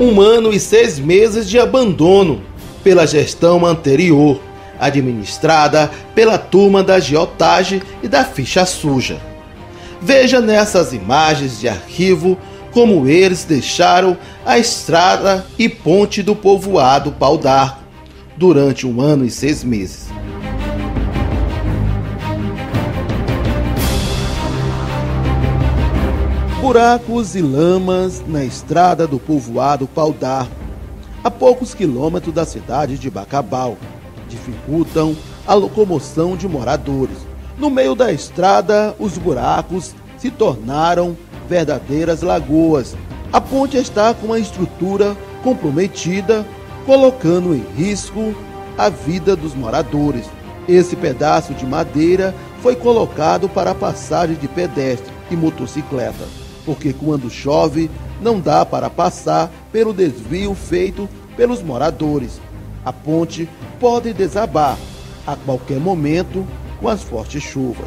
Um ano e seis meses de abandono pela gestão anterior, administrada pela turma da agiotagem e da ficha suja. Veja nessas imagens de arquivo como eles deixaram a estrada e ponte do povoado Pau d'Arco durante um ano e seis meses. Buracos e lamas na estrada do povoado Pau d'Arco, a poucos quilômetros da cidade de Bacabal, dificultam a locomoção de moradores. No meio da estrada, os buracos se tornaram verdadeiras lagoas. A ponte está com uma estrutura comprometida, colocando em risco a vida dos moradores. Esse pedaço de madeira foi colocado para a passagem de pedestre e motocicleta, porque quando chove não dá para passar pelo desvio feito pelos moradores. A ponte pode desabar a qualquer momento com as fortes chuvas.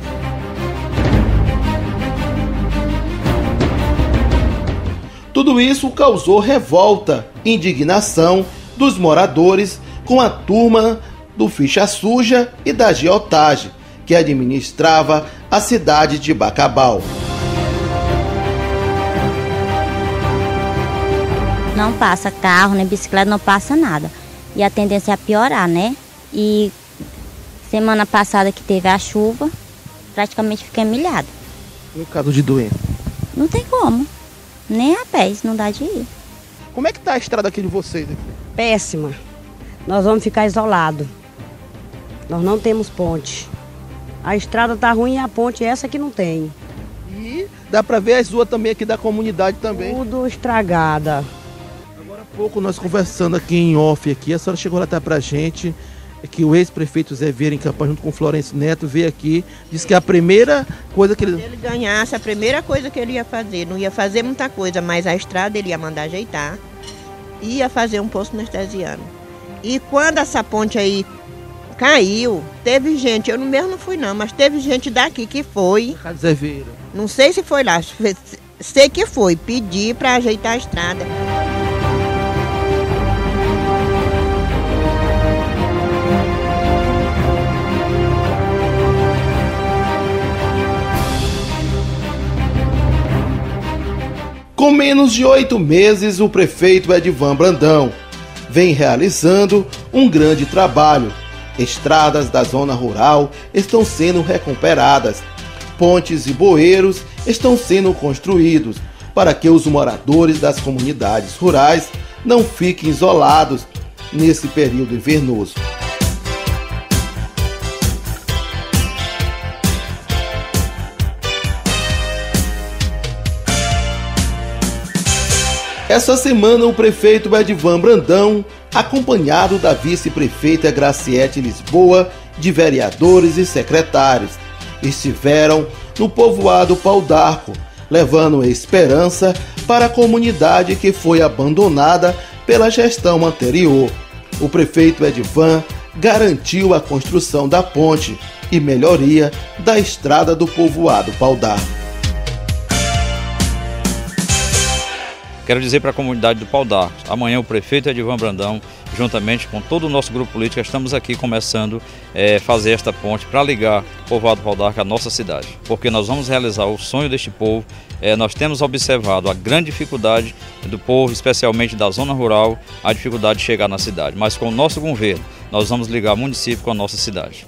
Tudo isso causou revolta, indignação dos moradores com a turma do Ficha Suja e da Geotagem, que administrava a cidade de Bacabal. Não passa carro, nem bicicleta, não passa nada. E a tendência é a piorar, né? E semana passada que teve a chuva, praticamente fiquei milhado. No caso de doença? Não tem como. Nem a pé, isso não dá de ir. Como é que tá a estrada aqui de vocês? Aqui? Péssima. Nós vamos ficar isolados. Nós não temos ponte. A estrada tá ruim e a ponte é essa que não tem. E dá para ver as ruas também aqui da comunidade também. Tudo estragada. Agora há pouco nós conversando aqui em off aqui, a senhora chegou a até pra gente é que o ex-prefeito Zé Vieira, em campanha junto com o Florencio Neto, veio aqui, disse que a primeira coisa que ele... Se ele ganhasse, a primeira coisa que ele ia fazer, não ia fazer muita coisa, mas a estrada ele ia mandar ajeitar, ia fazer um posto anestesiano. E quando essa ponte aí caiu, teve gente, eu mesmo não fui não, mas teve gente daqui que foi. Zé Vieira. Não sei se foi lá, sei que foi, pedir para ajeitar a estrada. Com menos de oito meses, o prefeito Edvan Brandão vem realizando um grande trabalho. Estradas da zona rural estão sendo recuperadas, pontes e bueiros estão sendo construídos para que os moradores das comunidades rurais não fiquem isolados nesse período invernoso. Essa semana, o prefeito Edvan Brandão, acompanhado da vice-prefeita Graciete Lisboa, de vereadores e secretários, estiveram no povoado Pau d'Arco, levando esperança para a comunidade que foi abandonada pela gestão anterior. O prefeito Edvan garantiu a construção da ponte e melhoria da estrada do povoado Pau d'Arco. Quero dizer para a comunidade do Pau d'Arco, amanhã o prefeito Edivan Brandão, juntamente com todo o nosso grupo político, estamos aqui começando a é, fazer esta ponte para ligar o povoado do Pau d'Arco à nossa cidade. Porque nós vamos realizar o sonho deste povo, é, nós temos observado a grande dificuldade do povo, especialmente da zona rural, a dificuldade de chegar na cidade. Mas com o nosso governo, nós vamos ligar o município com a nossa cidade.